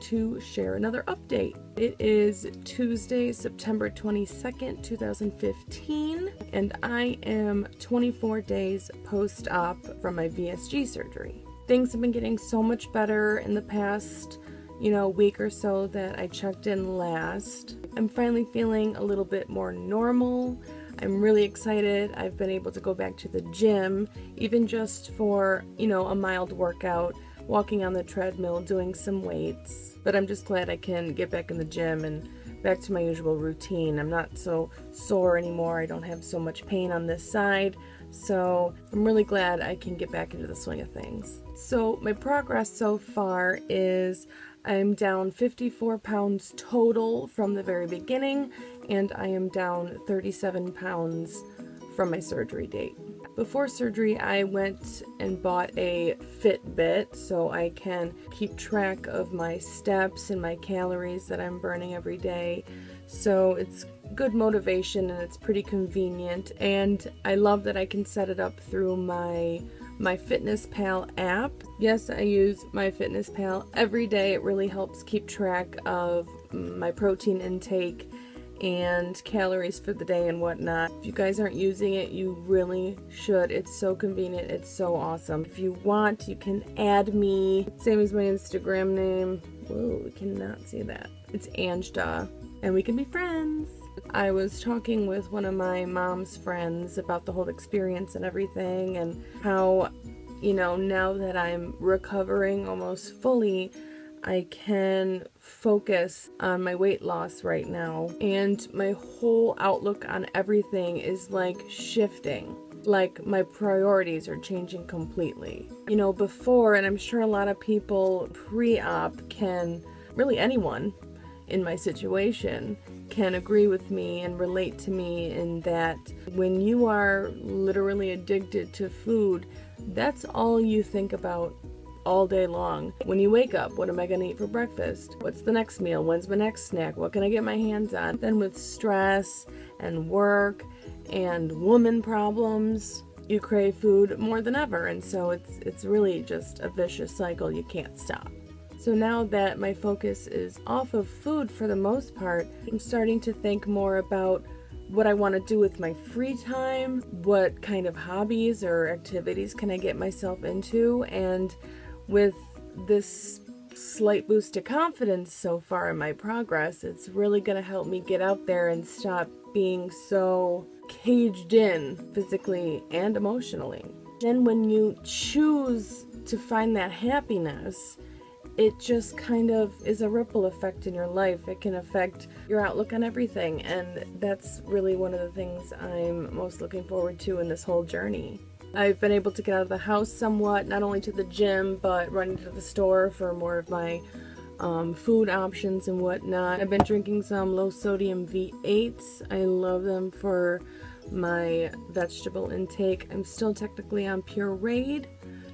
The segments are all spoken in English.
to share another update. It is Tuesday, September 22nd, 2015, and I am 24 days post op from my VSG surgery. Things have been getting so much better in the past, you know, week or so that I checked in last. I'm finally feeling a little bit more normal. I'm really excited. I've been able to go back to the gym, even just for, you know, a mild workout, walking on the treadmill, doing some weights. But I'm just glad I can get back in the gym and back to my usual routine. I'm not so sore anymore. I don't have so much pain on this side. So I'm really glad I can get back into the swing of things. So my progress so far is I'm down 54 pounds total from the very beginning, and I am down 37 pounds from my surgery date. Before surgery, I went and bought a Fitbit so I can keep track of my steps and my calories that I'm burning every day. So it's good motivation and it's pretty convenient. And I love that I can set it up through my MyFitnessPal app. Yes, I use MyFitnessPal every day. It really helps keep track of my protein intake and calories for the day and whatnot. If you guys aren't using it, you really should. It's so convenient. It's so awesome. If you want, you can add me. Same as my Instagram name. Whoa, we cannot see that. It's AngeDuhh, and we can be friends. I was talking with one of my mom's friends about the whole experience and everything, and how, you know, now that I'm recovering almost fully, I can focus on my weight loss right now, and my whole outlook on everything is like shifting. Like my priorities are changing completely. You know, before, and I'm sure a lot of people pre op can, really anyone in my situation, can agree with me and relate to me in that when you are literally addicted to food, that's all you think about all day long. When you wake up, what am I going to eat for breakfast? What's the next meal? When's my next snack? What can I get my hands on? Then with stress and work and woman problems, you crave food more than ever and so it's it's really just a vicious cycle you can't stop. So now that my focus is off of food for the most part, I'm starting to think more about what I want to do with my free time, what kind of hobbies or activities can I get myself into, and with this slight boost to confidence so far in my progress, it's really going to help me get out there and stop being so caged in physically and emotionally. Then, when you choose to find that happiness, it just kind of is a ripple effect in your life. It can affect your outlook on everything, and that's really one of the things I'm most looking forward to in this whole journey. I've been able to get out of the house somewhat, not only to the gym, but running to the store for more of my um, food options and whatnot. I've been drinking some low sodium V8s. I love them for my vegetable intake. I'm still technically on pureed,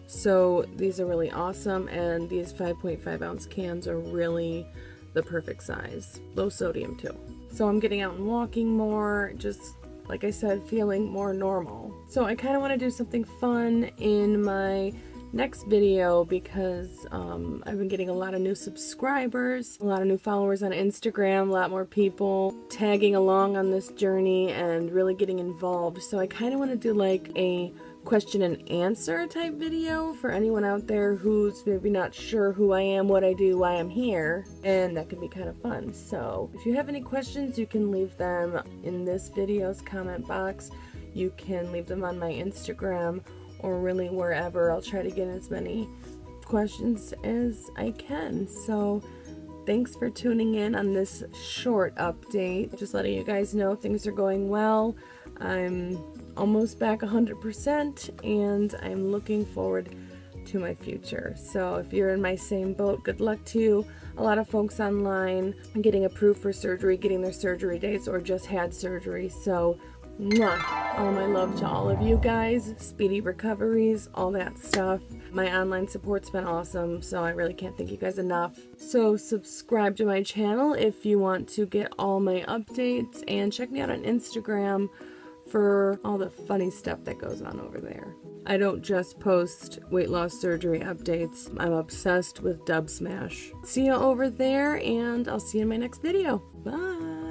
so these are really awesome and these 5.5 ounce cans are really the perfect size. Low sodium too. So I'm getting out and walking more, just like I said, feeling more normal. So I kind of want to do something fun in my next video because um, I've been getting a lot of new subscribers, a lot of new followers on Instagram, a lot more people tagging along on this journey and really getting involved. So I kind of want to do like a question and answer type video for anyone out there who's maybe not sure who I am, what I do, why I'm here, and that can be kind of fun. So if you have any questions, you can leave them in this video's comment box. You can leave them on my Instagram or really wherever. I'll try to get as many questions as I can. So thanks for tuning in on this short update. Just letting you guys know things are going well. I'm almost back 100% and I'm looking forward to my future. So if you're in my same boat, good luck to you. A lot of folks online getting approved for surgery, getting their surgery dates, or just had surgery. So mwah, all my love to all of you guys. Speedy recoveries, all that stuff. My online support's been awesome, so I really can't thank you guys enough. So subscribe to my channel if you want to get all my updates and check me out on Instagram for all the funny stuff that goes on over there. I don't just post weight loss surgery updates. I'm obsessed with Dubsmash. See you over there, and I'll see you in my next video. Bye!